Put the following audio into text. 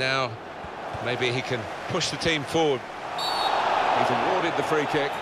Now, maybe he can push the team forward. He's awarded the free kick.